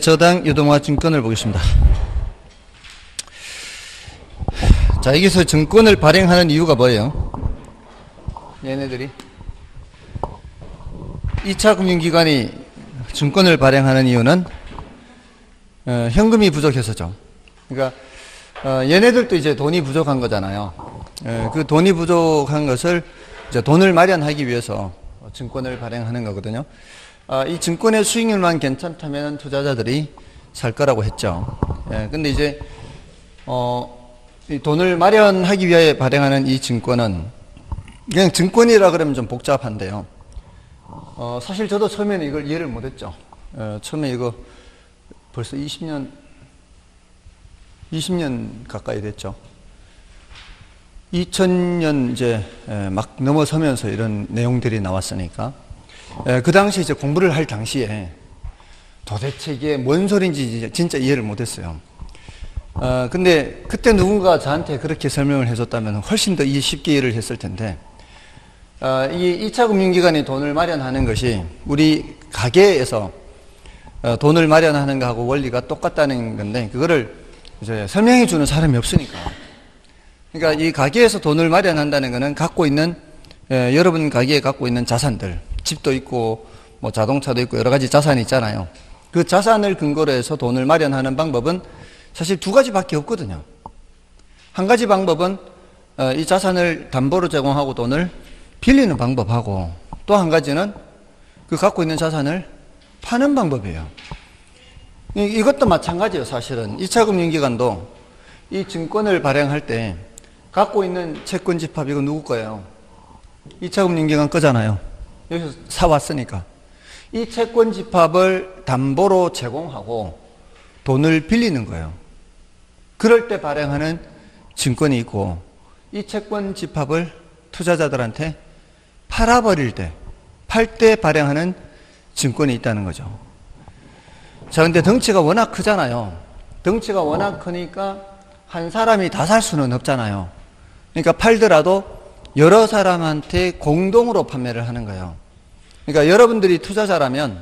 저당 유동화 증권을 보겠습니다. 자, 여기서 증권을 발행하는 이유가 뭐예요? 얘네들이 2차 금융기관이 증권을 발행하는 이유는 어, 현금이 부족해서죠. 그러니까 어, 얘네들도 이제 돈이 부족한 거잖아요. 어, 그 돈이 부족한 것을 이제 돈을 마련하기 위해서 증권을 발행하는 거거든요. 아, 이 증권의 수익률만 괜찮다면 투자자들이 살 거라고 했죠. 예, 근데 이제, 어, 돈을 마련하기 위해 발행하는 이 증권은 그냥 증권이라 그러면 좀 복잡한데요. 어, 사실 저도 처음에는 이걸 이해를 못 했죠. 어, 처음에 이거 벌써 20년, 20년 가까이 됐죠. 2000년 이제 막 넘어서면서 이런 내용들이 나왔으니까 예, 그 당시 이제 공부를 할 당시에 도대체 이게 뭔 소린지 진짜 이해를 못했어요. 어, 근데 그때 누군가 저한테 그렇게 설명을 해줬다면 훨씬 더 쉽게 이해를 했을 텐데, 어, 이 2차 금융기관이 돈을 마련하는 것이 우리 가게에서 어, 돈을 마련하는 것하고 원리가 똑같다는 건데, 그거를 이제 설명해 주는 사람이 없으니까. 그러니까 이 가게에서 돈을 마련한다는 것은 갖고 있는, 예, 여러분 가게에 갖고 있는 자산들, 집도 있고 뭐 자동차도 있고 여러 가지 자산이 있잖아요. 그 자산을 근거로 해서 돈을 마련하는 방법은 사실 두 가지밖에 없거든요. 한 가지 방법은 어, 이 자산을 담보로 제공하고 돈을 빌리는 방법하고 또 한 가지는 그 갖고 있는 자산을 파는 방법이에요. 이것도 마찬가지예요, 사실은. 2차 금융기관도 이 증권을 발행할 때 갖고 있는 채권 집합 이거 누구 거예요? 2차 금융기관 거잖아요. 여기서 사왔으니까. 이 채권 집합을 담보로 제공하고 돈을 빌리는 거예요. 그럴 때 발행하는 증권이 있고 이 채권 집합을 투자자들한테 팔아버릴 때, 팔 때 발행하는 증권이 있다는 거죠. 자, 근데 덩치가 워낙 크잖아요. 덩치가 워낙 크니까 한 사람이 다 살 수는 없잖아요. 그러니까 팔더라도 여러 사람한테 공동으로 판매를 하는 거예요. 그러니까 여러분들이 투자자라면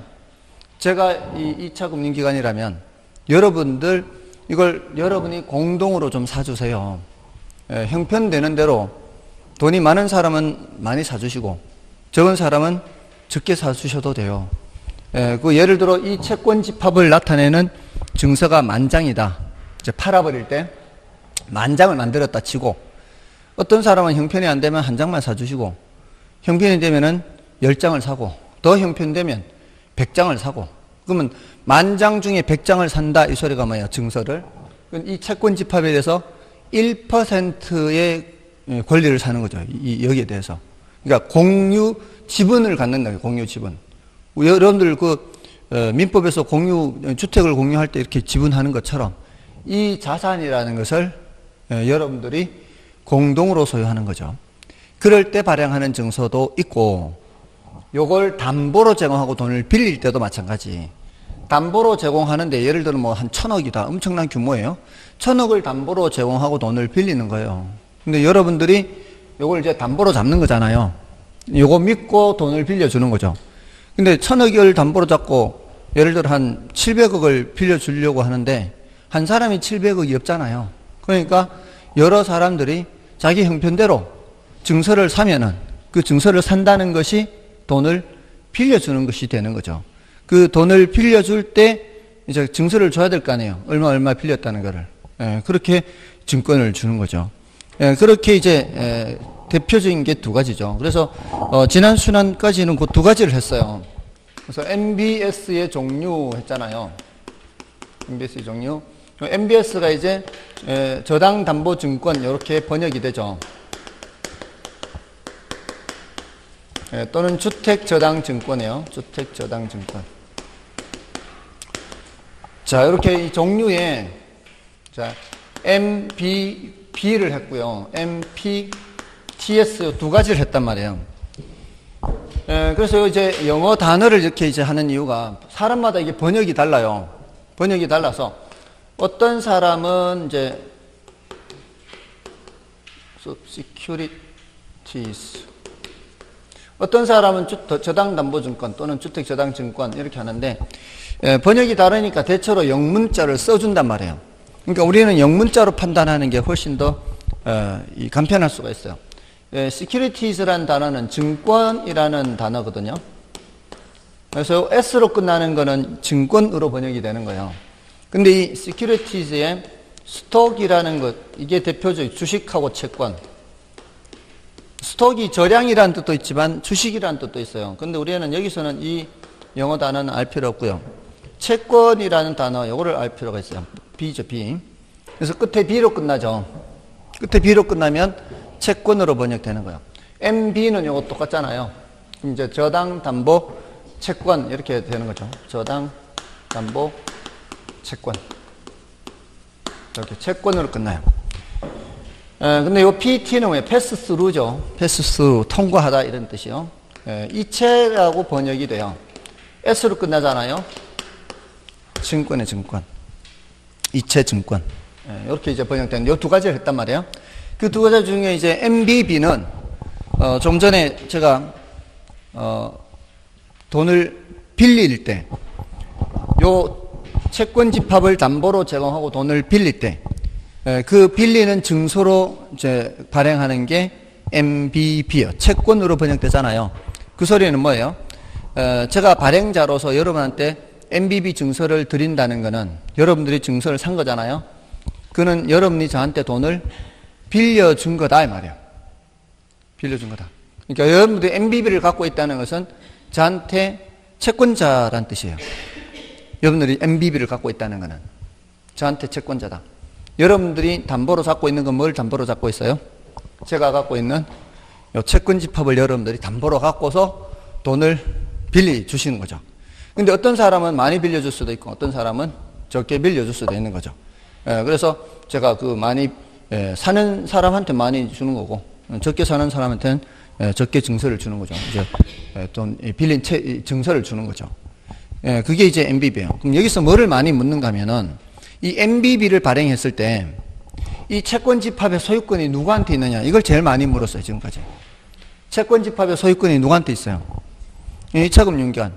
제가 이 2차 금융 기관이라면 여러분들 이걸 여러분이 공동으로 좀 사주세요. 예, 형편되는 대로 돈이 많은 사람은 많이 사주시고 적은 사람은 적게 사주셔도 돼요. 예, 그 예를 들어 이 채권 집합을 나타내는 증서가 만장이다. 이제 팔아버릴 때 만장을 만들었다 치고 어떤 사람은 형편이 안 되면 한 장만 사주시고 형편이 되면은 열 장을 사고 더 형편되면 백 장을 사고 그러면 만장 중에 백 장을 산다 이 소리가 뭐야 증서를? 이 채권 집합에 대해서 1%의 권리를 사는 거죠. 이 여기에 대해서. 그러니까 공유 지분을 갖는다 공유 지분. 여러분들 그 어, 민법에서 공유 주택을 공유할 때 이렇게 지분하는 것처럼 이 자산이라는 것을 어, 여러분들이 공동으로 소유하는 거죠. 그럴 때 발행하는 증서도 있고 요걸 담보로 제공하고 돈을 빌릴 때도 마찬가지. 담보로 제공하는데 예를 들어 뭐 한 천억이다. 엄청난 규모예요. 천억을 담보로 제공하고 돈을 빌리는 거예요. 근데 여러분들이 요걸 이제 담보로 잡는 거잖아요. 요거 믿고 돈을 빌려주는 거죠. 근데 천억을 담보로 잡고 예를 들어 한 700억을 빌려주려고 하는데 한 사람이 700억이 없잖아요. 그러니까 여러 사람들이 자기 형편대로 증서를 사면은 그 증서를 산다는 것이 돈을 빌려주는 것이 되는 거죠. 그 돈을 빌려줄 때 이제 증서를 줘야 될 거 아니에요. 얼마 얼마 빌렸다는 거를. 예, 그렇게 증권을 주는 거죠. 예, 그렇게 이제 예, 대표적인 게 두 가지죠. 그래서 어, 지난 순환까지는 그 두 가지를 했어요. 그래서 MBS의 종류 했잖아요. MBS의 종류. MBS가 이제 저당 담보 증권 이렇게 번역이 되죠. 또는 주택 저당 증권이에요. 주택 저당 증권. 자, 이렇게 이 종류에 자, MBB를 했고요. MPTS 두 가지를 했단 말이에요. 예, 그래서 이제 영어 단어를 이렇게 이제 하는 이유가 사람마다 이게 번역이 달라요. 번역이 달라서 어떤 사람은 이제 securities 어떤 사람은 저당담보증권 또는 주택저당증권 이렇게 하는데 예, 번역이 다르니까 대체로 영문자를 써준단 말이에요. 그러니까 우리는 영문자로 판단하는 게 훨씬 더 어, 이 간편할 수가 있어요. 예, securities라는 단어는 증권이라는 단어거든요. 그래서 S로 끝나는 거는 증권으로 번역이 되는 거예요. 근데 이 securities의 스톡이라는 것, 이게 대표적 주식하고 채권. 스톡이 저량이라는 뜻도 있지만 주식이라는 뜻도 있어요. 근데 우리는 여기서는 이 영어 단어는 알 필요 없고요. 채권이라는 단어, 이거를 알 필요가 있어요. B죠, B. 그래서 끝에 B로 끝나죠. 끝에 B로 끝나면 채권으로 번역되는 거예요. MB는 이거 똑같잖아요. 이제 저당, 담보, 채권 이렇게 되는 거죠. 저당, 담보, 채권. 이렇게 채권으로 끝나요. 에, 근데 이 PT는 왜 pass through죠? pass through, 통과하다 이런 뜻이요. 에, 이체라고 번역이 돼요. S로 끝나잖아요. 증권의 증권. 이체 증권. 에, 이렇게 이제 번역되는 이 두 가지를 했단 말이에요. 그 두 가지 중에 이제 MBB는 어, 좀 전에 제가 어, 돈을 빌릴 때, 요 채권 집합을 담보로 제공하고 돈을 빌릴 때, 그 빌리는 증서로 이제 발행하는 게 MBB요. 채권으로 번역되잖아요. 그 소리는 뭐예요? 제가 발행자로서 여러분한테 MBB 증서를 드린다는 거는 여러분들이 증서를 산 거잖아요. 그는 여러분이 저한테 돈을 빌려준 거다, 이 말이에요. 빌려준 거다. 그러니까 여러분들이 MBB를 갖고 있다는 것은 저한테 채권자란 뜻이에요. 여러분들이 MBB를 갖고 있다는 것은 저한테 채권자다. 여러분들이 담보로 잡고 있는 건 뭘 담보로 잡고 있어요? 제가 갖고 있는 채권 집합을 여러분들이 담보로 갖고서 돈을 빌려 주시는 거죠. 근데 어떤 사람은 많이 빌려줄 수도 있고 어떤 사람은 적게 빌려줄 수도 있는 거죠. 예, 그래서 제가 그 많이 예, 사는 사람한테 많이 주는 거고 적게 사는 사람한테는 예, 적게 증서를 주는 거죠. 이제 예, 돈 빌린 채, 증서를 주는 거죠. 예, 그게 이제 MBB예요. 그럼 여기서 뭐를 많이 묻는가 하면은 이 MBB를 발행했을 때 이 채권 집합의 소유권이 누구한테 있느냐 이걸 제일 많이 물었어요 지금까지. 채권 집합의 소유권이 누구한테 있어요? 2차 금융기관.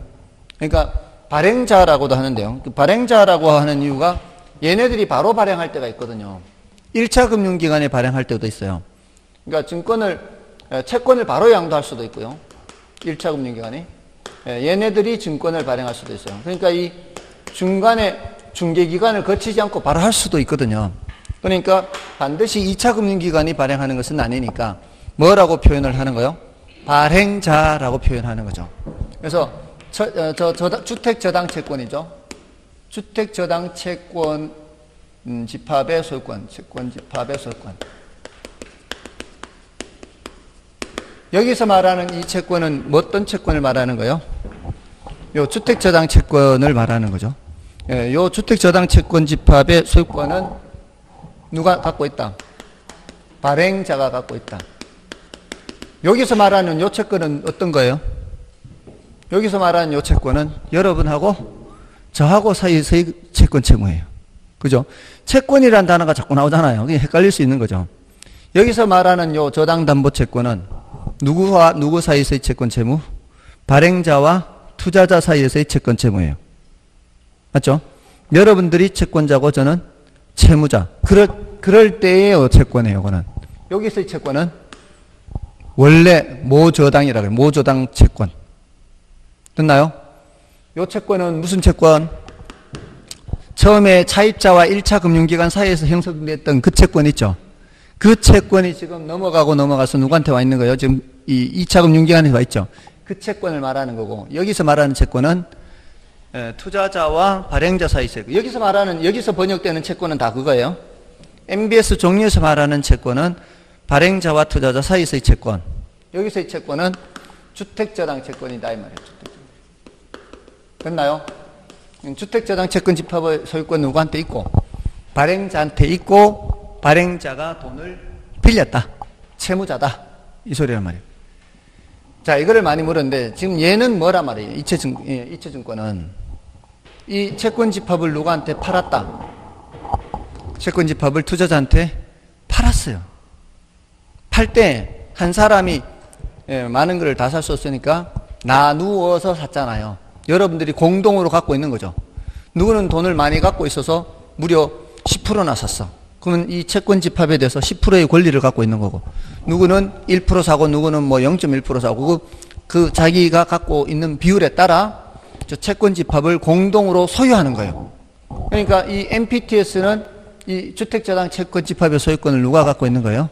그러니까 발행자라고도 하는데요. 그 발행자라고 하는 이유가 얘네들이 바로 발행할 때가 있거든요. 1차 금융기관에 발행할 때도 있어요. 그러니까 증권을 채권을 바로 양도할 수도 있고요. 1차 금융기관이 얘네들이 증권을 발행할 수도 있어요. 그러니까 이 중간에 중개기관을 거치지 않고 바로 할 수도 있거든요. 그러니까 반드시 2차 금융기관이 발행하는 것은 아니니까 뭐라고 표현을 하는 거요? 발행자라고 표현하는 거죠. 그래서 저, 어, 저, 저 주택저당채권이죠. 주택저당채권 음, 집합의 소유권, 채권 집합의 소유권. 여기서 말하는 이 채권은 뭐 어떤 채권을 말하는 거요? 요 주택저당채권을 말하는 거죠. 예, 요 주택 저당 채권 집합의 소유권은 누가 갖고 있다? 발행자가 갖고 있다. 여기서 말하는 요 채권은 어떤 거예요? 여기서 말하는 요 채권은 여러분하고 저하고 사이에서의 채권 채무예요. 그죠? 채권이라는 단어가 자꾸 나오잖아요. 헷갈릴 수 있는 거죠. 여기서 말하는 요 저당 담보 채권은 누구와 누구 사이에서의 채권 채무? 발행자와 투자자 사이에서의 채권 채무예요. 맞죠? 여러분들이 채권자고 저는 채무자. 그럴, 그럴 때의 채권이에요, 이거는. 여기서의 채권은 원래 모저당이라고 해요. 모저당 채권. 됐나요? 요 채권은 무슨 채권? 처음에 차입자와 1차 금융기관 사이에서 형성됐던 그 채권 있죠? 그 채권이 지금 넘어가고 넘어가서 누구한테 와 있는 거예요? 지금 이 2차 금융기관에 와 있죠? 그 채권을 말하는 거고, 여기서 말하는 채권은 예, 투자자와 발행자 사이 채권. 여기서 말하는, 여기서 번역되는 채권은 다 그거예요. MBS 종류에서 말하는 채권은 발행자와 투자자 사이에서의 채권. 여기서의 채권은 주택저당 채권이다, 이 말이에요. 됐나요? 주택저당 채권 집합의 소유권 누구한테 있고, 발행자한테 있고, 발행자가 돈을 빌렸다. 채무자다. 이 소리란 말이에요. 자, 이거를 많이 물었는데, 지금 얘는 뭐란 말이에요? 이체증, 예, 이체증권은. 이 채권 집합을 누구한테 팔았다. 채권 집합을 투자자한테 팔았어요. 팔 때 한 사람이 예, 많은 것을 다 살 수 없으니까 나누어서 샀잖아요. 여러분들이 공동으로 갖고 있는 거죠. 누구는 돈을 많이 갖고 있어서 무려 10%나 샀어. 그러면 이 채권 집합에 대해서 10%의 권리를 갖고 있는 거고, 누구는 1% 사고, 누구는 뭐 0.1% 사고, 그, 그 자기가 갖고 있는 비율에 따라 저 채권 집합을 공동으로 소유하는 거예요. 그러니까 이 MPTS는 이 주택자당 채권 집합의 소유권을 누가 갖고 있는 거예요?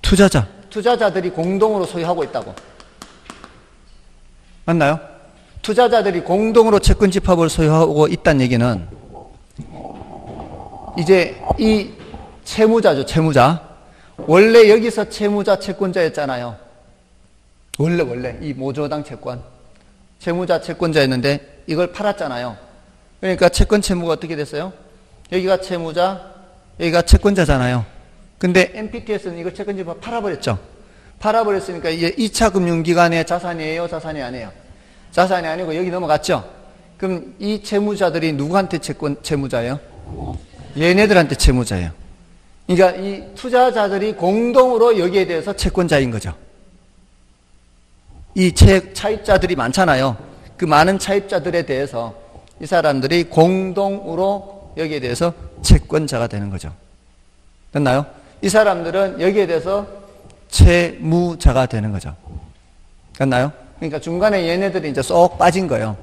투자자. 투자자들이 공동으로 소유하고 있다고. 맞나요? 투자자들이 공동으로 채권 집합을 소유하고 있다는 얘기는 이제 이 채무자죠, 채무자. 원래 여기서 채무자, 채권자였잖아요. 원래, 원래. 이 모조당 채권. 채무자, 채권자였는데 이걸 팔았잖아요. 그러니까 채권 채무가 어떻게 됐어요? 여기가 채무자, 여기가 채권자잖아요. 근데 NPT에서는 이걸 채권집합 팔아버렸죠. 팔아버렸으니까 이게 2차 금융기관의 자산이에요, 자산이 아니에요? 자산이 아니고 여기 넘어갔죠? 그럼 이 채무자들이 누구한테 채권, 채무자예요? 얘네들한테 채무자예요. 그러니까 이 투자자들이 공동으로 여기에 대해서 채권자인 거죠. 이 채, 차입자들이 많잖아요. 그 많은 차입자들에 대해서 이 사람들이 공동으로 여기에 대해서 채권자가 되는 거죠. 됐나요? 이 사람들은 여기에 대해서 채무자가 되는 거죠. 됐나요? 그러니까 중간에 얘네들이 이제 쏙 빠진 거예요.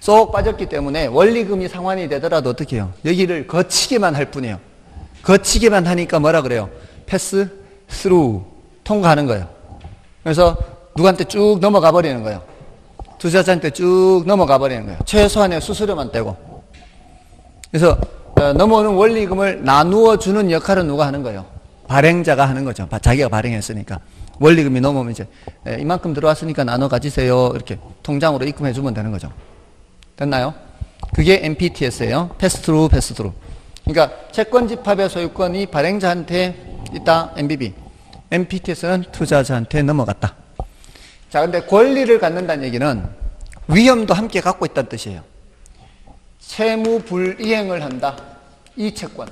쏙 빠졌기 때문에 원리금이 상환이 되더라도 어떻게 해요? 여기를 거치기만 할 뿐이에요. 거치기만 하니까 뭐라 그래요? 패스 스루 통과하는 거예요. 그래서 누구한테 쭉 넘어가 버리는 거예요. 투자자한테 쭉 넘어가 버리는 거예요. 최소한의 수수료만 떼고. 그래서 어, 넘어오는 원리금을 나누어 주는 역할은 누가 하는 거예요? 발행자가 하는 거죠. 자기가 발행했으니까. 원리금이 넘어오면 이제 이만큼 들어왔으니까 나눠 가지세요. 이렇게 통장으로 입금해 주면 되는 거죠. 됐나요? 그게 MPTS예요. pass through pass through. 그러니까 채권 집합의 소유권이 발행자한테 있다. MBB. MPTS는 투자자한테 넘어갔다. 자, 근데 권리를 갖는다는 얘기는 위험도 함께 갖고 있다는 뜻이에요. 채무 불이행을 한다. 이 채권.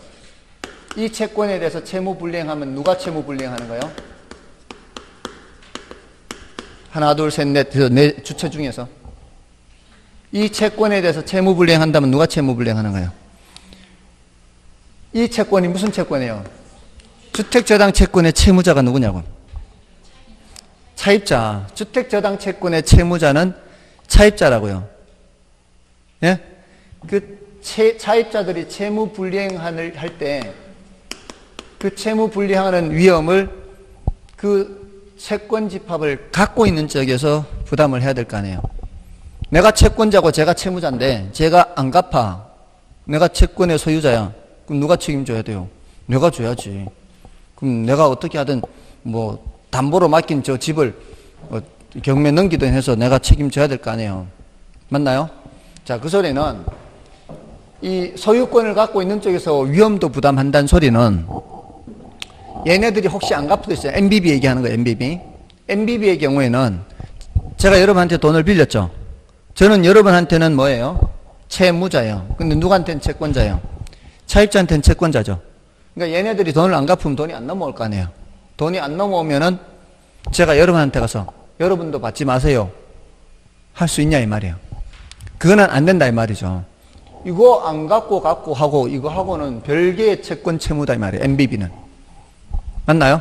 이 채권에 대해서 채무 불이행하면 누가 채무 불이행하는 거예요? 하나, 둘, 셋, 넷, 네 주체 중에서 이 채권에 대해서 채무 불이행한다면 누가 채무 불이행하는 거예요? 이 채권이 무슨 채권이에요? 주택저당 채권의 채무자가 누구냐고? 차입자. 주택저당 채권의 채무자는 차입자라고요. 예? 그 채, 차입자들이 채무 불이행을 할 때 그 채무 불이행하는 위험을 그 채권 집합을 갖고 있는 쪽에서 부담을 해야 될 거 아니에요. 내가 채권자고 제가 채무자인데 제가 안 갚아. 내가 채권의 소유자야. 그럼 누가 책임져야 돼요? 내가 줘야지. 그럼 내가 어떻게 하든 뭐 담보로 맡긴 저 집을 어, 경매 넘기든 해서 내가 책임져야 될 거 아니에요. 맞나요? 자, 그 소리는 이 소유권을 갖고 있는 쪽에서 위험도 부담한다는 소리는 얘네들이 혹시 안 갚을 수 있어요. MBB 얘기하는 거예요, MBB. MBB의 경우에는 제가 여러분한테 돈을 빌렸죠. 저는 여러분한테는 뭐예요? 채무자예요. 근데 누구한테는 채권자예요? 차입자한테는 채권자죠. 그러니까 얘네들이 돈을 안 갚으면 돈이 안 넘어올 거 아니에요. 돈이 안 넘어오면은 제가 여러분한테 가서 여러분도 받지 마세요. 할 수 있냐 이 말이에요. 그거는 안 된다 이 말이죠. 이거 안 갖고 갖고 하고 이거 하고는 별개의 채권 채무다 이 말이에요. MBB는. 맞나요?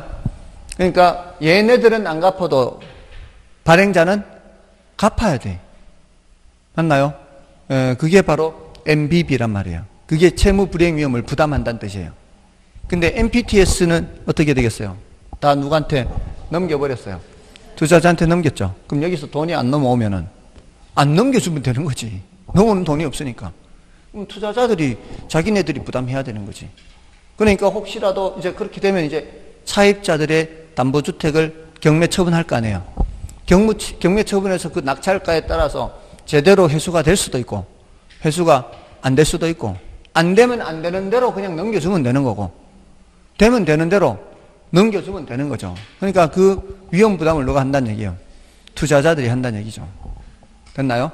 그러니까 얘네들은 안 갚아도 발행자는 갚아야 돼. 맞나요? 에, 그게 바로 MBB란 말이에요. 그게 채무 불이행 위험을 부담한다는 뜻이에요. 근데 MPTS는 어떻게 되겠어요? 다 누구한테 넘겨버렸어요. 투자자한테 넘겼죠. 그럼 여기서 돈이 안 넘어오면은 안 넘겨주면 되는 거지. 넘어오는 돈이 없으니까. 그럼 투자자들이 자기네들이 부담해야 되는 거지. 그러니까 혹시라도 이제 그렇게 되면 이제 차입자들의 담보주택을 경매 처분할 거 아니에요. 경무, 경매 처분에서 그 낙찰가에 따라서 제대로 회수가 될 수도 있고 회수가 안 될 수도 있고 안 되면 안 되는 대로 그냥 넘겨주면 되는 거고 되면 되는 대로 넘겨주면 되는 거죠. 그러니까 그 위험 부담을 누가 한다는 얘기예요. 투자자들이 한다는 얘기죠. 됐나요?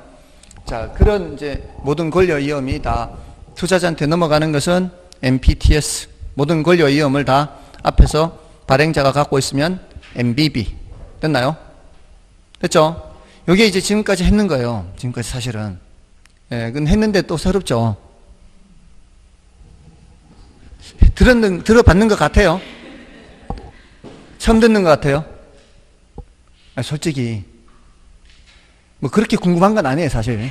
자, 그런 이제 모든 권리 위험이 다 투자자한테 넘어가는 것은 MPTS 모든 권리 위험을 다 앞에서 발행자가 갖고 있으면 MBB 됐나요? 됐죠? 이게 이제 지금까지 했는 거예요. 지금까지 사실은 예, 그건 했는데 또 새롭죠. 들었는, 들어봤는 것 같아요. 처음 듣는 것 같아요. 아, 솔직히. 뭐 그렇게 궁금한 건 아니에요, 사실.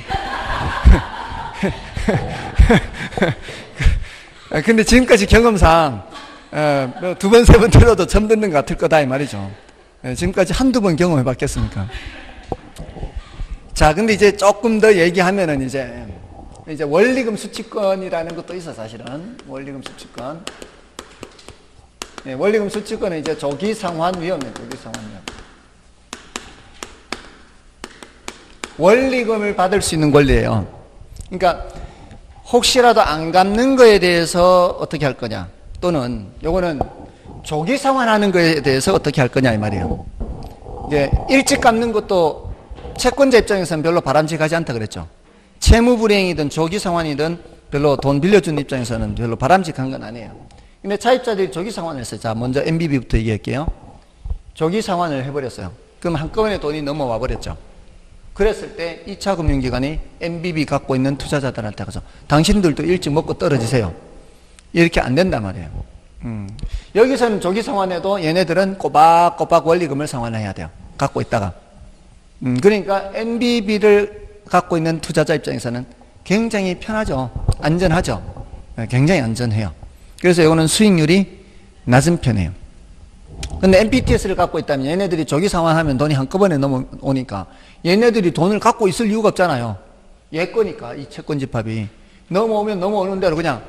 아, 근데 지금까지 경험상 어, 뭐두 번, 세 번 들어도 처음 듣는 것 같을 거다 이 말이죠. 예, 지금까지 한두 번 경험해 봤겠습니까? 자, 근데 이제 조금 더 얘기하면은 이제 이제 원리금 수치권이라는 것도 있어 사실은 원리금 수치권. 예, 원리금 수치권은 이제 조기 상환 위험이에요. 조기 상환 위험. 원리금을 받을 수 있는 권리예요. 그러니까 혹시라도 안 갚는 거에 대해서 어떻게 할 거냐? 또는 요거는 조기 상환하는 거에 대해서 어떻게 할 거냐 이 말이에요. 이제 일찍 갚는 것도 채권자 입장에서는 별로 바람직하지 않다 그랬죠. 채무 불이행이든 조기 상환이든 별로 돈 빌려준 입장에서는 별로 바람직한 건 아니에요. 근데 차입자들이 조기 상환을 했어요. 자, 먼저 MBB부터 얘기할게요. 조기 상환을 해버렸어요. 그럼 한꺼번에 돈이 넘어와 버렸죠. 그랬을 때 2차 금융기관이 MBB 갖고 있는 투자자들한테 가서 당신들도 일찍 먹고 떨어지세요. 이렇게 안 된단 말이에요. 음. 여기서는 조기 상환해도 얘네들은 꼬박꼬박 원리금을 상환해야 돼요. 갖고 있다가. 음, 그러니까 MBB를 갖고 있는 투자자 입장에서는 굉장히 편하죠. 안전하죠. 네, 굉장히 안전해요. 그래서 이거는 수익률이 낮은 편이에요. 근데 MPTS를 갖고 있다면 얘네들이 조기 상환하면 돈이 한꺼번에 넘어오니까 얘네들이 돈을 갖고 있을 이유가 없잖아요. 얘 거니까 이 채권 집합이 넘어오면 넘어오는 대로 그냥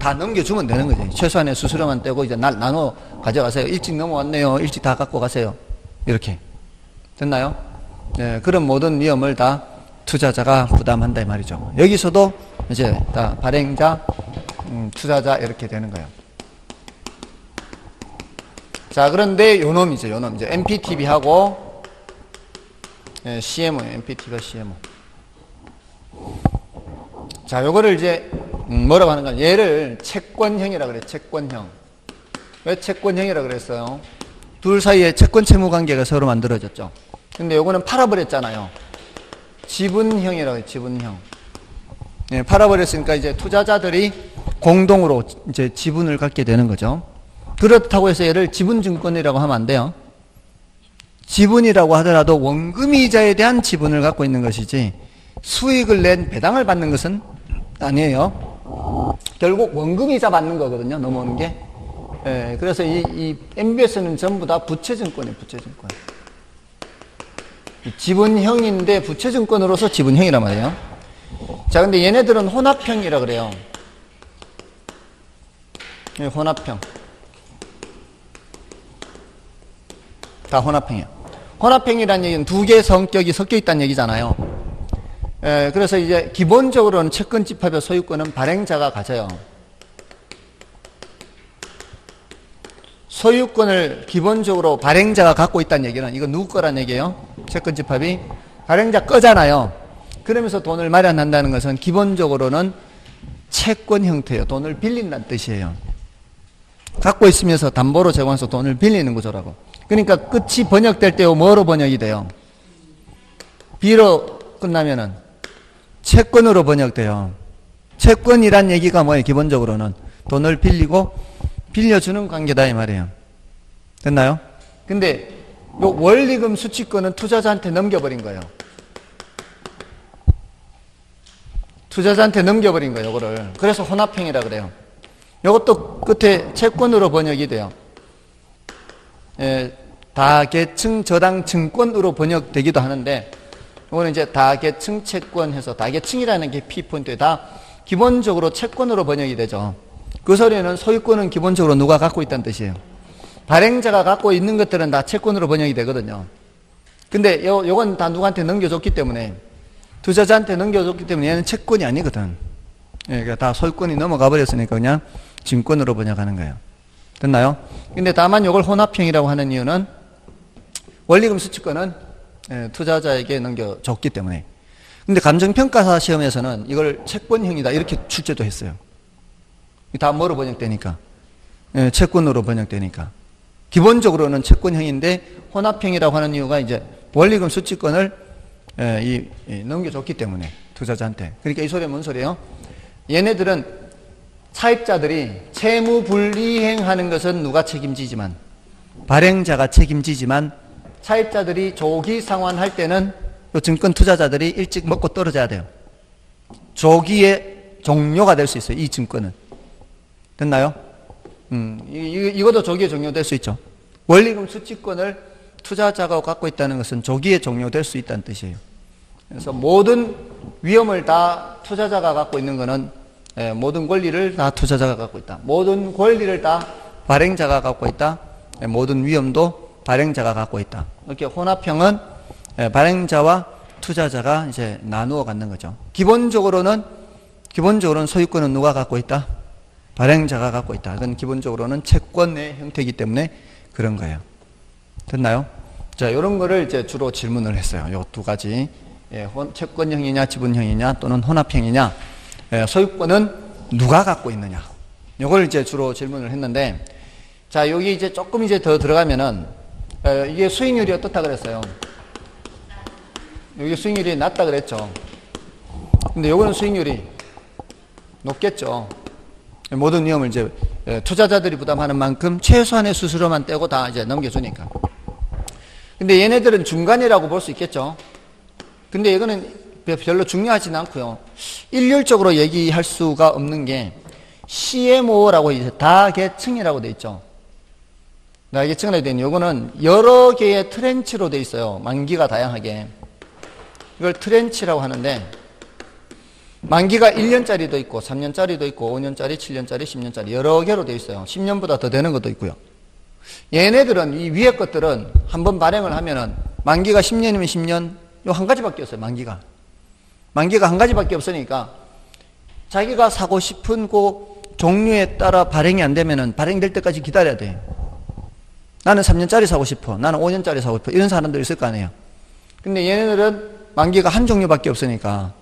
다 넘겨주면 되는 거지. 최소한의 수수료만 떼고 이제 날 나눠 가져가세요. 일찍 넘어왔네요. 일찍 다 갖고 가세요. 이렇게 됐나요? 네, 그런 모든 위험을 다 투자자가 부담한다 이 말이죠. 여기서도 이제 다 발행자, 음, 투자자 이렇게 되는 거예요. 자, 그런데 요 놈이죠, 요 놈. 이제 MPTB하고 예, CMO, MPTB와 CMO. 자, 요거를 이제 음, 뭐라고 하는 가 얘를 채권형이라 그래, 채권형. 왜 채권형이라 그랬어요? 둘 사이에 채권 채무 관계가 서로 만들어졌죠. 근데 요거는 팔아버렸잖아요. 지분형이라고 해요, 지분형. 예, 팔아버렸으니까 이제 투자자들이 공동으로 이제 지분을 갖게 되는 거죠. 그렇다고 해서 얘를 지분증권이라고 하면 안 돼요. 지분이라고 하더라도 원금이자에 대한 지분을 갖고 있는 것이지 수익을 낸 배당을 받는 것은 아니에요. 결국 원금이자 받는 거거든요. 넘어오는 게. 예, 그래서 이, 이 MBS는 전부 다 부채증권이에요. 부채증권. 지분형인데 부채증권으로서 지분형이란 말이에요. 자, 근데 얘네들은 혼합형이라 그래요. 예, 혼합형. 다 혼합형이에요. 혼합형이라는 얘기는 두 개의 성격이 섞여 있다는 얘기잖아요. 에, 그래서 이제 기본적으로는 채권 집합의 소유권은 발행자가 가져요. 소유권을 기본적으로 발행자가 갖고 있다는 얘기는 이거 누구 거란 얘기예요? 채권 집합이 발행자 거잖아요. 그러면서 돈을 마련한다는 것은 기본적으로는 채권 형태예요. 돈을 빌린다는 뜻이에요. 갖고 있으면서 담보로 제공해서 돈을 빌리는 거죠라고. 그러니까 끝이 번역될 때 뭐로 번역이 돼요? B로 끝나면은 채권으로 번역돼요. 채권이란 얘기가 뭐예요? 기본적으로는 돈을 빌리고 빌려주는 관계다 이 말이에요. 됐나요? 근데 요 원리금 수취권은 투자자한테 넘겨버린 거예요. 투자자한테 넘겨버린 거예요, 요거를. 그래서 혼합형이라 그래요. 요것도 끝에 채권으로 번역이 돼요. 예, 다계층 저당 증권으로 번역되기도 하는데 이거는 이제 다계층 채권 해서 다계층이라는 게 P포인트에 다 기본적으로 채권으로 번역이 되죠. 그 소리는 소유권은 기본적으로 누가 갖고 있다는 뜻이에요. 발행자가 갖고 있는 것들은 다 채권으로 번역이 되거든요. 근데 요, 요건 다 누구한테 넘겨줬기 때문에 투자자한테 넘겨줬기 때문에 얘는 채권이 아니거든. 예, 그러니까 다 소유권이 넘어가 버렸으니까 그냥 증권으로 번역하는 거예요. 됐나요? 근데 다만 이걸 혼합형이라고 하는 이유는 원리금 수취권은 예, 투자자에게 넘겨줬기 때문에. 근데 감정평가사 시험에서는 이걸 채권형이다 이렇게 출제도 했어요. 다 뭐로 번역되니까? 예, 채권으로 번역되니까. 기본적으로는 채권형인데 혼합형이라고 하는 이유가 이제 원리금 수취권을 예, 이, 이 넘겨줬기 때문에 투자자한테. 그러니까 이 소리는 뭔 소리예요? 얘네들은 차입자들이 채무 불이행하는 것은 누가 책임지지만 발행자가 책임지지만 차입자들이 조기 상환할 때는 요 증권 투자자들이 일찍 먹고 떨어져야 돼요. 조기에 종료가 될 수 있어요. 이 증권은. 됐나요? 음, 이, 이것도 조기에 종료될 수 있죠. 원리금 수취권을 투자자가 갖고 있다는 것은 조기에 종료될 수 있다는 뜻이에요. 그래서 모든 위험을 다 투자자가 갖고 있는 것은 예, 모든 권리를 다 투자자가 갖고 있다. 모든 권리를 다 발행자가 갖고 있다. 예, 모든 위험도 발행자가 갖고 있다. 이렇게 혼합형은 예, 발행자와 투자자가 이제 나누어 갖는 거죠. 기본적으로는 기본적으로는 소유권은 누가 갖고 있다? 발행자가 갖고 있다. 그건 기본적으로는 채권의 형태이기 때문에 그런 거예요. 됐나요? 자, 이런 거를 이제 주로 질문을 했어요. 요 두 가지. 예, 채권형이냐, 지분형이냐, 또는 혼합형이냐, 예, 소유권은 누가 갖고 있느냐. 요걸 이제 주로 질문을 했는데, 자, 여기 이제 조금 이제 더 들어가면은, 예, 이게 수익률이 어떻다 그랬어요? 여기 수익률이 낮다 그랬죠. 근데 요거는 수익률이 높겠죠. 모든 위험을 이제 예, 투자자들이 부담하는 만큼 최소한의 수수료만 떼고 다 이제 넘겨주니까. 근데 얘네들은 중간이라고 볼 수 있겠죠. 근데 이거는 별로 중요하지는 않고요. 일률적으로 얘기할 수가 없는 게 CMO라고 이제 다계층이라고 돼 있죠. 다계층이라고 돼 있는 요거는 여러 개의 트렌치로 돼 있어요. 만기가 다양하게. 이걸 트렌치라고 하는데 만기가 1년짜리도 있고 3년짜리도 있고 5년짜리, 7년짜리, 10년짜리 여러 개로 되어 있어요. 10년보다 더 되는 것도 있고요. 얘네들은 이 위에 것들은 한 번 발행을 하면은 만기가 10년이면 10년 요 한 가지밖에 없어요. 만기가. 만기가 한 가지밖에 없으니까 자기가 사고 싶은 그 종류에 따라 발행이 안 되면은 발행될 때까지 기다려야 돼. 나는 3년짜리 사고 싶어. 나는 5년짜리 사고 싶어. 이런 사람들 있을 거 아니에요. 근데 얘네들은 만기가 한 종류밖에 없으니까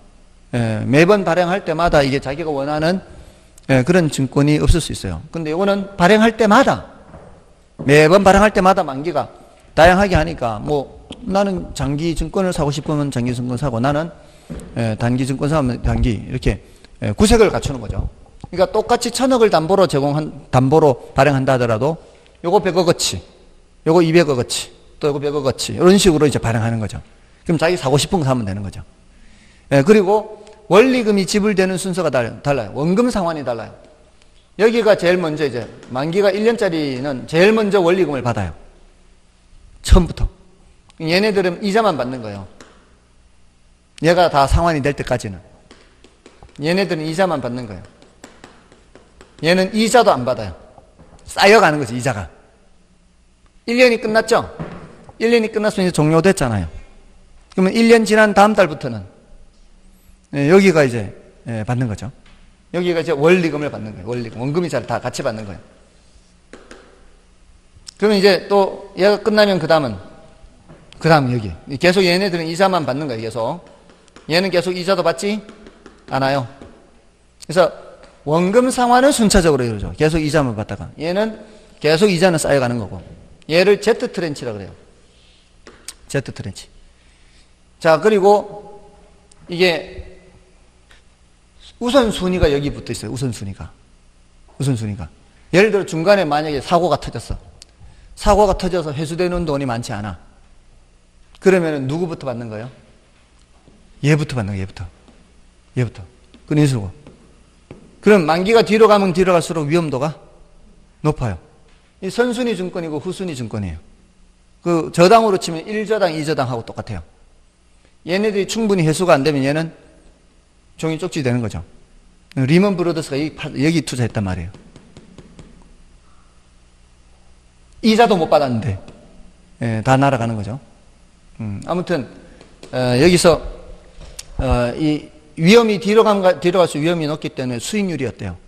예, 매번 발행할 때마다 이게 자기가 원하는 예, 그런 증권이 없을 수 있어요. 근데 이거는 발행할 때마다 매번 발행할 때마다 만기가 다양하게 하니까 뭐 나는 장기 증권을 사고 싶으면 장기 증권 사고 나는 예, 단기 증권 사면 단기 이렇게 예, 구색을 갖추는 거죠. 그러니까 똑같이 천억을 담보로 제공한 담보로 발행한다 하더라도 요거 100억 어치, 요거 200억 어치, 또 요거 100억 어치 이런 식으로 이제 발행하는 거죠. 그럼 자기 사고 싶은 거 사면 되는 거죠. 예, 그리고 원리금이 지불되는 순서가 달라요. 원금 상환이 달라요. 여기가 제일 먼저 이제 만기가 1년짜리는 제일 먼저 원리금을 받아요. 처음부터. 얘네들은 이자만 받는 거예요. 얘가 다 상환이 될 때까지는. 얘네들은 이자만 받는 거예요. 얘는 이자도 안 받아요. 쌓여가는 거지, 이자가. 1년이 끝났죠? 1년이 끝났으면 이제 종료됐잖아요. 그러면 1년 지난 다음 달부터는 예, 여기가 이제 예, 받는 거죠. 여기가 이제 원리금을 받는 거예요. 원리금. 원금이 잘 다 같이 받는 거예요. 그러면 이제 또 얘가 끝나면 그 다음은 그 다음 여기. 계속 얘네들은 이자만 받는 거예요. 계속. 얘는 계속 이자도 받지 않아요. 그래서 원금 상환은 순차적으로 이루어져. 계속 이자만 받다가. 얘는 계속 이자는 쌓여가는 거고. 얘를 Z 트렌치라 그래요. Z 트렌치. 자, 그리고 이게 우선순위가 여기 붙어 있어요. 우선순위가. 우선순위가. 예를 들어 중간에 만약에 사고가 터졌어. 사고가 터져서 회수되는 돈이 많지 않아. 그러면 누구부터 받는 거예요? 얘부터 받는 거예요. 얘부터. 얘부터. 끊이수고. 그럼 만기가 뒤로 가면 뒤로 갈수록 위험도가 높아요. 이 선순위 증권이고 후순위 증권이에요. 그 저당으로 치면 1저당, 2저당하고 똑같아요. 얘네들이 충분히 회수가 안 되면 얘는 종이 쪽지 되는 거죠. 리먼 브로더스가 여기, 투자했단 말이에요. 이자도 못 받았는데 예, 다 날아가는 거죠. 음, 아무튼 어, 여기서 어, 이 위험이 뒤로 가 뒤로 갈수 위험이 높기 때문에 수익률이 어때요?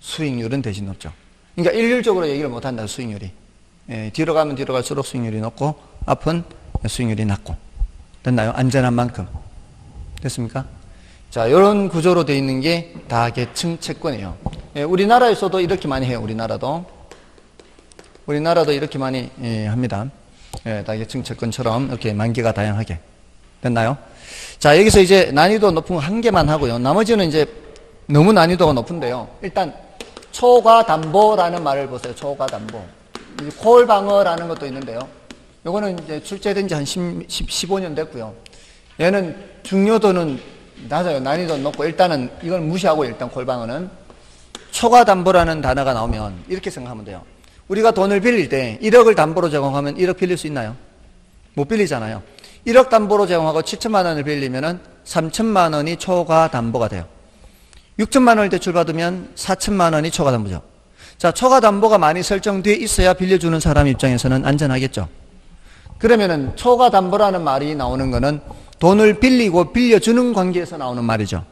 수익률은 대신 높죠. 그러니까 일률적으로 얘기를 못 한다 수익률이. 예, 뒤로 가면 뒤로 갈수록 수익률이 높고 앞은 수익률이 낮고 됐나요? 안전한 만큼 됐습니까? 자, 이런 구조로 되어 있는 게 다 계층 채권이에요. 예, 우리나라에서도 이렇게 많이 해요. 우리나라도. 우리나라도 이렇게 많이 예, 합니다. 예, 다 계층 채권처럼 이렇게 만기가 다양하게. 됐나요? 자, 여기서 이제 난이도 높은 거 한 개만 하고요. 나머지는 이제 너무 난이도가 높은데요. 일단 초과담보라는 말을 보세요. 초과담보. 콜방어라는 것도 있는데요. 요거는 이제 출제된 지 한 10, 15년 됐고요. 얘는 중요도는 낮아요. 난이도 높고 일단은 이걸 무시하고 일단 콜방어는 초과 담보라는 단어가 나오면 이렇게 생각하면 돼요. 우리가 돈을 빌릴 때 1억을 담보로 제공하면 1억 빌릴 수 있나요? 못 빌리잖아요. 1억 담보로 제공하고 7천만 원을 빌리면은 3천만 원이 초과 담보가 돼요. 6천만 원을 대출받으면 4천만 원이 초과 담보죠. 자, 초과 담보가 많이 설정되어 있어야 빌려주는 사람 입장에서는 안전하겠죠. 그러면은 초과 담보라는 말이 나오는 거는 돈을 빌리고 빌려주는 관계에서 나오는 말이죠.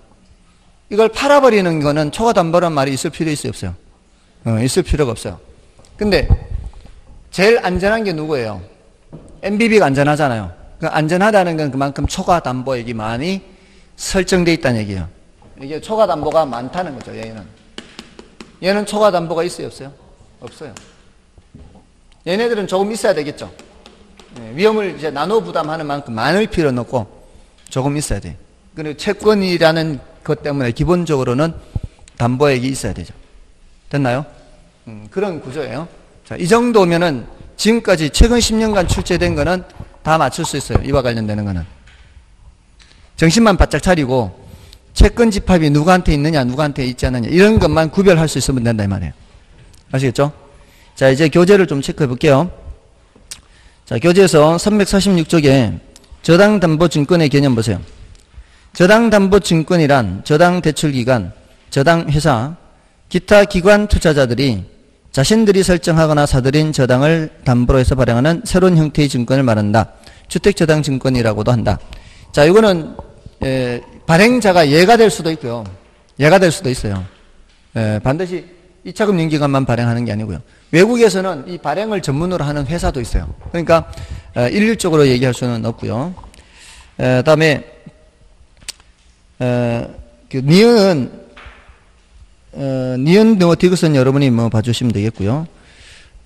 이걸 팔아버리는 거는 초과 담보라는 말이 있을 필요 있어요, 없어요? 어, 있을 필요가 없어요. 근데 제일 안전한 게 누구예요? MBB가 안전하잖아요. 그 안전하다는 건 그만큼 초과 담보액이 많이 설정돼 있다는 얘기예요. 이게 초과 담보가 많다는 거죠, 얘는. 얘는 초과 담보가 있어요, 없어요? 없어요. 얘네들은 조금 있어야 되겠죠. 예, 위험을 이제 나눠 부담하는 만큼 많을 필요는 없고 조금 있어야 돼. 그리고 채권이라는 것 때문에 기본적으로는 담보액이 있어야 되죠. 됐나요? 음, 그런 구조예요. 자, 이 정도면은 지금까지 최근 10년간 출제된 거는 다 맞출 수 있어요. 이와 관련되는 거는. 정신만 바짝 차리고 채권 집합이 누구한테 있느냐, 누구한테 있지 않느냐 이런 것만 구별할 수 있으면 된다 이 말이에요. 아시겠죠? 자, 이제 교재를 좀 체크해 볼게요. 자, 교재에서 346쪽에 저당담보증권의 개념 보세요. 저당담보증권이란 저당대출기관, 저당회사, 기타 기관 투자자들이 자신들이 설정하거나 사들인 저당을 담보로 해서 발행하는 새로운 형태의 증권을 말한다. 주택저당증권이라고도 한다. 자, 이거는 에, 발행자가 얘가 될 수도 있고요. 얘가 될 수도 있어요. 에, 반드시 2차금 연기관만 발행하는 게 아니고요. 외국에서는 이 발행을 전문으로 하는 회사도 있어요. 그러니까 에, 일률적으로 얘기할 수는 없고요. 에, 다음에 에, 그 니은 어, 니은 뭐 디귿은 여러분이 뭐 봐주시면 되겠고요.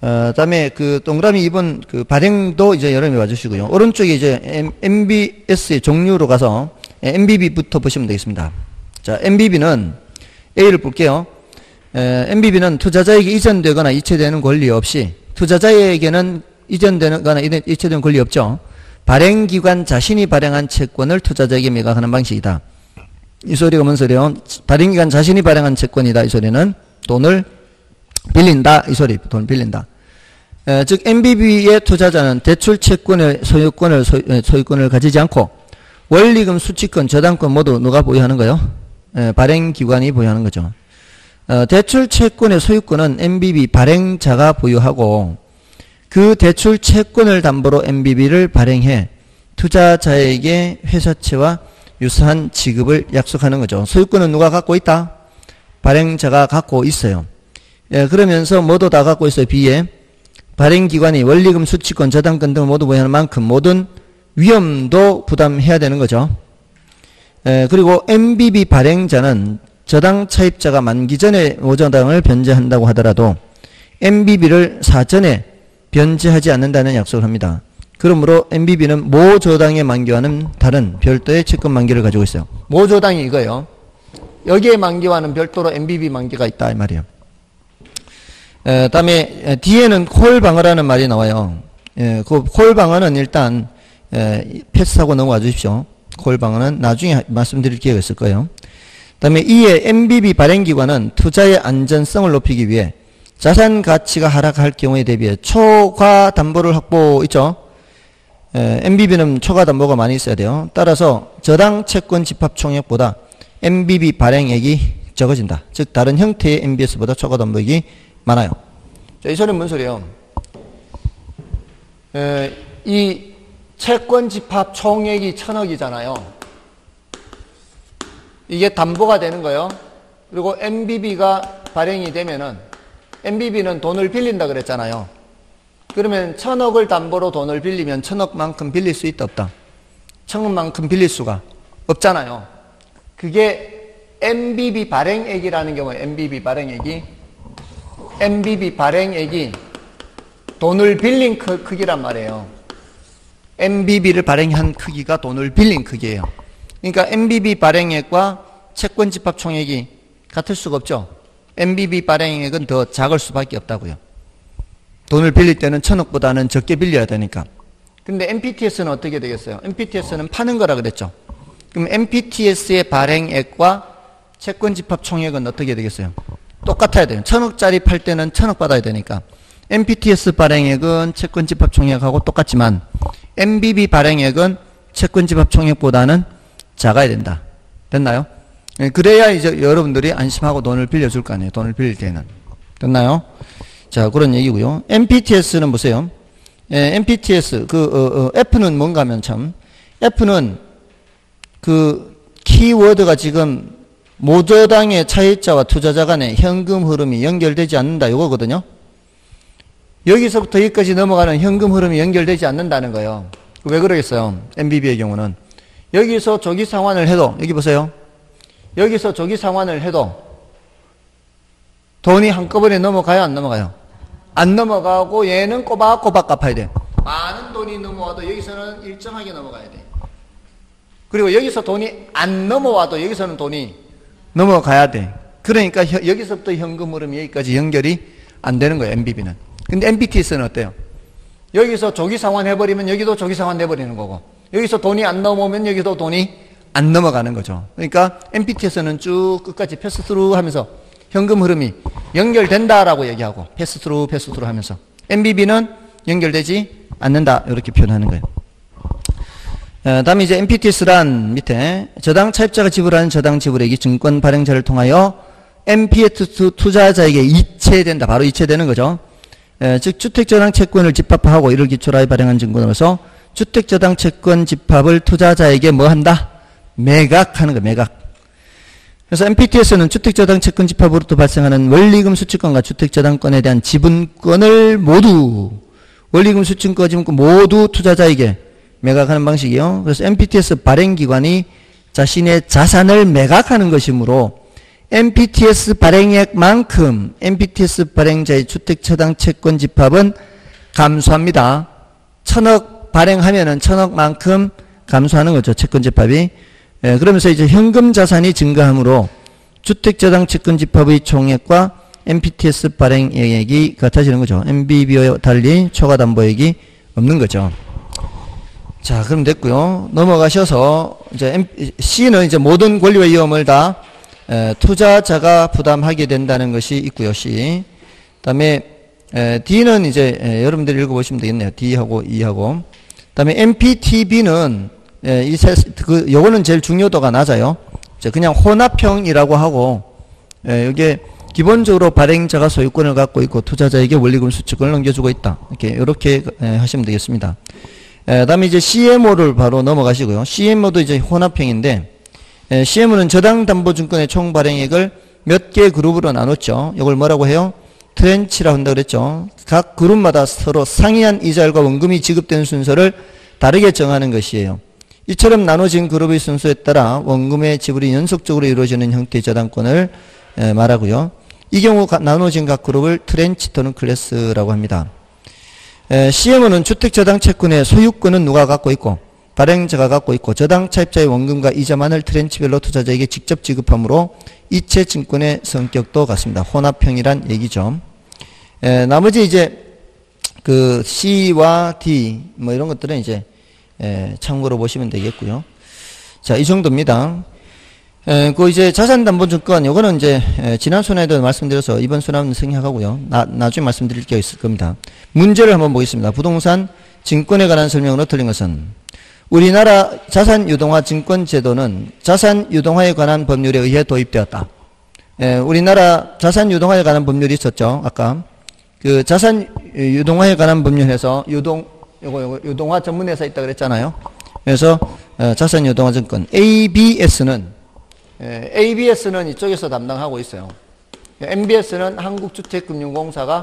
어, 다음에 그 동그라미 2번 그 발행도 이제 여러분이 봐주시고요. 오른쪽에 이제 MBS의 종류로 가서 MBB부터 보시면 되겠습니다. 자, MBB는 A를 볼게요. 에, MBB는 투자자에게 이전되거나 이체되는 권리 없이 투자자에게는 이전되거나 이체되는 권리 없죠. 발행기관 자신이 발행한 채권을 투자자에게 매각하는 방식이다. 이 소리가 뭔 소리요? 발행기관 자신이 발행한 채권이다. 이 소리는 돈을 빌린다. 이 소리, 돈 빌린다. 에, 즉 MBB의 투자자는 대출 채권의 소유권을 소, 유권을 가지지 않고 원리금, 수취권, 저당권 모두 누가 보유하는 거요? 에, 발행기관이 보유하는 거죠. 어, 대출 채권의 소유권은 MBB 발행자가 보유하고 그 대출 채권을 담보로 MBB를 발행해 투자자에게 회사채와 유사한 지급을 약속하는 거죠. 소유권은 누가 갖고 있다? 발행자가 갖고 있어요. 예, 그러면서 모두 다 갖고 있어요. B에 발행기관이 원리금, 수취권, 저당권 등을 모두 보유하는 만큼 모든 위험도 부담해야 되는 거죠. 예, 그리고 MBB 발행자는 저당 차입자가 만기 전에 모저당을 변제한다고 하더라도 MBB를 사전에 변제하지 않는다는 약속을 합니다. 그러므로 MBB는 모저당의 만기와는 다른 별도의 채권 만기를 가지고 있어요. 모저당이 이거예요. 여기에 만기와는 별도로 MBB 만기가 있다 이 말이에요. 에, 다음에 뒤에는 콜방어라는 말이 나와요. 에, 그 콜방어는 일단 에, 패스하고 넘어와 주십시오. 콜방어는 나중에 말씀드릴 기회가 있을 거예요. 다음에 이에 MBB 발행기관은 투자의 안전성을 높이기 위해 자산 가치가 하락할 경우에 대비해 초과 담보를 확보 있죠. 에, MBB는 초과 담보가 많이 있어야 돼요. 따라서 저당 채권 집합 총액보다 MBB 발행액이 적어진다. 즉 다른 형태의 MBS보다 초과 담보액이 많아요. 자, 이 소리는 뭔 소리예요? 에, 이 채권 집합 총액이 천억이잖아요. 이게 담보가 되는 거예요. 그리고 MBB가 발행이 되면은 MBB는 돈을 빌린다 그랬잖아요. 그러면 천억을 담보로 돈을 빌리면 천억만큼 빌릴 수 있다 없다? 천억만큼 빌릴 수가 없잖아요. 그게 MBB 발행액이라는 경우에 MBB 발행액이 MBB 발행액이 돈을 빌린 크기란 말이에요. MBB를 발행한 크기가 돈을 빌린 크기예요. 그러니까 MBB 발행액과 채권 집합 총액이 같을 수가 없죠. MBB 발행액은 더 작을 수밖에 없다고요. 돈을 빌릴 때는 천억보다는 적게 빌려야 되니까. 근데 MPTS는 어떻게 되겠어요? MPTS는 파는 거라 그랬죠. 그럼 MPTS의 발행액과 채권 집합 총액은 어떻게 되겠어요? 똑같아야 돼요. 천억짜리 팔 때는 천억 받아야 되니까. MPTS 발행액은 채권 집합 총액하고 똑같지만 MBB 발행액은 채권 집합 총액보다는 작아야 된다. 됐나요? 예, 그래야 이제 여러분들이 안심하고 돈을 빌려줄 거 아니에요. 돈을 빌릴 때는. 됐나요? 자, 그런 얘기고요. MPTS는 보세요. 예, MPTS, 그, 어, 어, F는 뭔가 하면 참, F는 그 키워드가 지금 모저당의 차입자와 투자자 간의 현금 흐름이 연결되지 않는다. 이거거든요. 여기서부터 여기까지 넘어가는 현금 흐름이 연결되지 않는다는 거예요. 왜 그러겠어요? MBB의 경우는. 여기서 조기 상환을 해도, 여기 보세요. 여기서 조기 상환을 해도 돈이 한꺼번에 넘어가요? 안 넘어가요? 안 넘어가고 얘는 꼬박꼬박 갚아야 돼. 많은 돈이 넘어와도 여기서는 일정하게 넘어가야 돼. 그리고 여기서 돈이 안 넘어와도 여기서는 돈이 넘어가야 돼. 그러니까 혀, 여기서부터 현금 흐름이 여기까지 연결이 안 되는 거예요. MBB는. 근데 MBTS는 어때요? 여기서 조기 상환 해버리면 여기도 조기 상환 해버리는 거고 여기서 돈이 안 넘어오면 여기도 돈이 안 넘어가는 거죠. 그러니까 MPT에서는 쭉 끝까지 패스트루 하면서 현금 흐름이 연결된다라고 얘기하고 pass through pass through 하면서 MBB는 연결되지 않는다 이렇게 표현하는 거예요. 어, 다음에 이제 MPTS란 밑에 저당 차입자가 지불하는 저당 지불액이 증권 발행자를 통하여 MPTS 투자자에게 이체된다. 바로 이체되는 거죠. 에, 즉 주택 저당 채권을 집합하고 이를 기초로 발행한 증권으로서 주택저당 채권 집합을 투자자에게 뭐 한다? 매각하는 거 매각. 그래서 MPT에서는 주택저당 채권 집합으로부터 발생하는 원리금 수취권과 주택저당권에 대한 지분권을 모두 원리금 수취권 지분권 모두 투자자에게 매각하는 방식이요. 그래서 MPTS 발행기관이 자신의 자산을 매각하는 것이므로 MPTS 발행액만큼 MPTS 발행자의 주택저당 채권 집합은 감소합니다. 천억 발행하면은 천억만큼 감소하는 거죠. 채권 집합이. 예, 그러면서 이제 현금 자산이 증가하므로 주택저당 채권 집합의 총액과 MPTS 발행액이 같아지는 거죠. MBB와 달리 초과 담보액이 없는 거죠. 자, 그럼 됐고요. 넘어가셔서 이제 C는 이제 모든 권리와 위험을 다 에, 투자자가 부담하게 된다는 것이 있고요. C. 그다음에 에, D는 이제 에, 여러분들이 읽어보시면 되겠네요. D하고 E하고. 그다음에 MPTB는 예, 이 세, 그, 요거는 제일 중요도가 낮아요. 그냥 혼합형이라고 하고, 예, 이게 기본적으로 발행자가 소유권을 갖고 있고 투자자에게 원리금 수칙권을 넘겨주고 있다. 이렇게, 이렇게 예, 하시면 되겠습니다. 예, 다음에 이제 CMO를 바로 넘어가시고요. CMO도 이제 혼합형인데, 예, CMO는 저당담보증권의 총 발행액을 몇 개 그룹으로 나눴죠. 이걸 뭐라고 해요? 트렌치라고 한다고 그랬죠. 각 그룹마다 서로 상이한 이자율과 원금이 지급되는 순서를 다르게 정하는 것이에요. 이처럼 나눠진 그룹의 순서에 따라 원금의 지불이 연속적으로 이루어지는 형태의 저당권을 말하고요. 이 경우 나눠진 각 그룹을 트렌치 또는 클래스라고 합니다. CM은 주택저당 채권의 소유권은 누가 갖고 있고 발행자가 갖고 있고 저당 차입자의 원금과 이자만을 트렌치별로 투자자에게 직접 지급하므로 이체 증권의 성격도 같습니다. 혼합형이란 얘기죠. 나머지 이제 그 C와 D 뭐 이런 것들은 이제 예, 참고로 보시면 되겠고요. 자, 이 정도입니다. 예, 그 이제 자산담보증권 요거는 이제 예, 지난 순환에도 말씀드려서 이번 순환은 생략하고요. 나, 나중에 말씀드릴 게 있을 겁니다. 문제를 한번 보겠습니다. 부동산 증권에 관한 설명으로 틀린 것은 우리나라 자산 유동화 증권 제도는 자산 유동화에 관한 법률에 의해 도입되었다. 예, 우리나라 자산 유동화에 관한 법률이 있었죠. 아까 그 자산 유동화에 관한 법률에서 유동 요거, 요거, 유동화 전문회사 있다 그랬잖아요. 그래서, 어, 자산 유동화 증권. ABS는, 에, ABS는 이쪽에서 담당하고 있어요. MBS는 한국주택금융공사가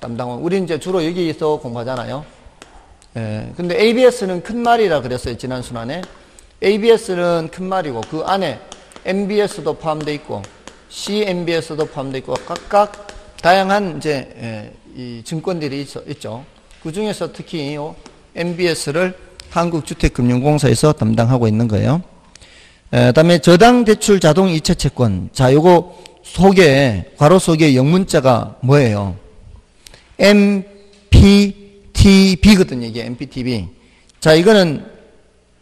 담당하고, 우리 이제 주로 여기서 공부하잖아요. 에, 근데 ABS는 큰 말이라 그랬어요. 지난 순환에. ABS는 큰 말이고, 그 안에 MBS도 포함되어 있고, CMBS도 포함되어 있고, 각각 다양한 이제, 에, 이 증권들이 있, 있죠. 그 중에서 특히 MBS를 한국주택금융공사에서 담당하고 있는 거예요. 에, 다음에 저당 대출 자동 이체 채권. 자, 요거 속에 괄호 속에 영문자가 뭐예요? MPTB거든요. 이게 MPTB. 자, 이거는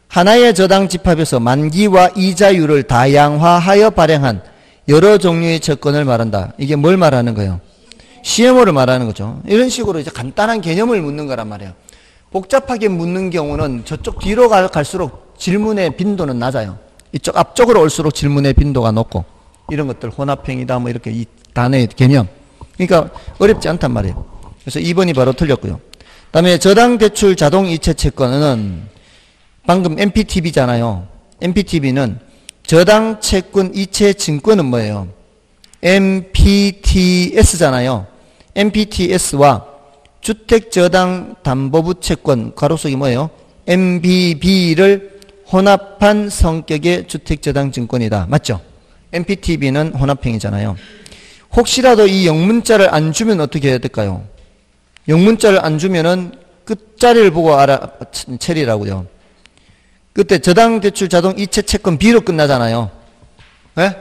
하나의 저당 집합에서 만기와 이자율을 다양화하여 발행한 여러 종류의 채권을 말한다. 이게 뭘 말하는 거예요? CMO를 말하는 거죠. 이런 식으로 이제 간단한 개념을 묻는 거란 말이에요. 복잡하게 묻는 경우는 저쪽 뒤로 갈수록 질문의 빈도는 낮아요. 이쪽 앞쪽으로 올수록 질문의 빈도가 높고 이런 것들 혼합형이다 뭐 이렇게 이 단어의 개념. 그러니까 어렵지 않단 말이에요. 그래서 2번이 바로 틀렸고요. 그다음에 저당 대출 자동 이체 채권은 방금 MPTB잖아요. MPTB는 저당 채권 이체 증권은 뭐예요? MPTS잖아요. MPTS와 주택저당담보부 채권 가로속이 뭐예요? MBB를 혼합한 성격의 주택저당증권이다. 맞죠? MPTB는 혼합형이잖아요. 혹시라도 이 영문자를 안 주면 어떻게 해야 될까요? 영문자를 안 주면은 끝자리를 보고 알아 처리라고요. 그때 저당대출 자동 이체 채권 B로 끝나잖아요. 예?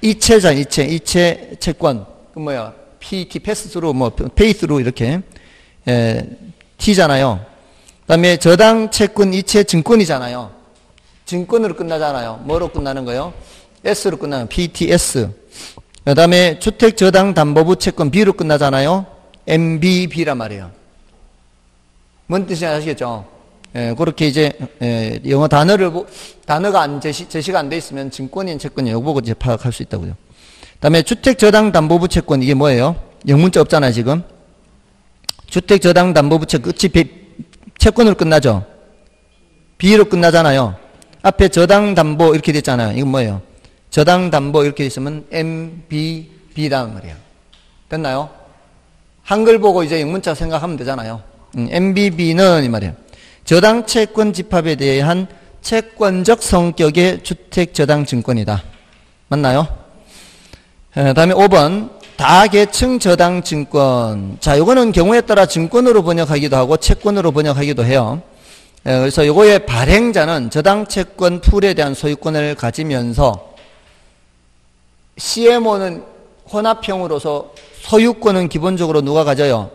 이체자 이체 이체 채권 그 뭐야 PT 패스스루 뭐 페이스로 이렇게 에, T잖아요. 그 다음에 저당 채권 이체 증권이잖아요. 증권으로 끝나잖아요. 뭐로 끝나는 거요? S로 끝나는 PTS. 그 다음에 주택 저당 담보부 채권 B로 끝나잖아요. MBB란 말이에요. 뭔 뜻인지 아시겠죠? 예, 그렇게 이제 예, 영어 단어를 단어가 안 제시, 제시가 안 돼 있으면 증권인 채권이 이거 보고 이제 파악할 수 있다고요. 그다음에 주택 저당 담보부 채권 이게 뭐예요? 영문자 없잖아요 지금. 주택 저당 담보부 채권 끝이 비, 채권으로 끝나죠. B로 끝나잖아요. 앞에 저당 담보 이렇게 됐잖아요. 이건 뭐예요? 저당 담보 이렇게 있으면 MBB라는 말이에요. 됐나요? 한글 보고 이제 영문자 생각하면 되잖아요. 음, MBB는 이 말이에요. 저당 채권 집합에 대한 채권적 성격의 주택 저당 증권이다. 맞나요? 에, 다음에 5번 다계층 저당 증권. 자, 요거는 경우에 따라 증권으로 번역하기도 하고 채권으로 번역하기도 해요. 에, 그래서 요거의 발행자는 저당 채권 풀에 대한 소유권을 가지면서 CMO는 혼합형으로서 소유권은 기본적으로 누가 가져요?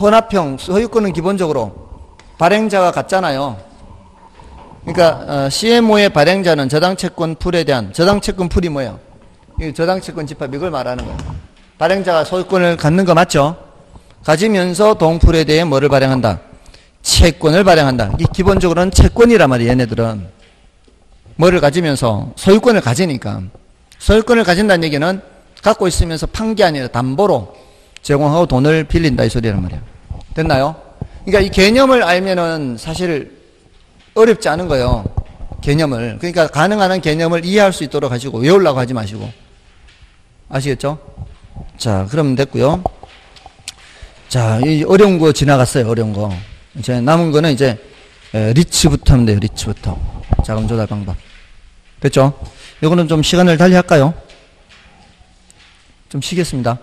혼합형 소유권은 기본적으로 발행자가 같잖아요. 그러니까 어, CMO의 발행자는 저당 채권 풀에 대한 저당 채권 풀이 뭐예요? 저당 채권 집합 이걸 말하는 거예요. 발행자가 소유권을 갖는 거 맞죠? 가지면서 동풀에 대해 뭐를 발행한다? 채권을 발행한다. 이 기본적으로는 채권이란 말이에요. 얘네들은 뭐를 가지면서 소유권을 가지니까 소유권을 가진다는 얘기는 갖고 있으면서 판 게 아니라 담보로 제공하고 돈을 빌린다 이 소리란 말이에요. 됐나요? 그러니까 이 개념을 알면은 사실 어렵지 않은 거예요. 개념을. 그러니까 가능한 한 개념을 이해할 수 있도록 하시고 외우려고 하지 마시고. 아시겠죠? 자, 그러면 됐고요. 자, 이 어려운 거 지나갔어요. 어려운 거. 이제 남은 거는 이제 리치부터 하면 돼요. 리치부터. 자금 조달 방법. 됐죠? 이거는 좀 시간을 달리 할까요? 좀 쉬겠습니다.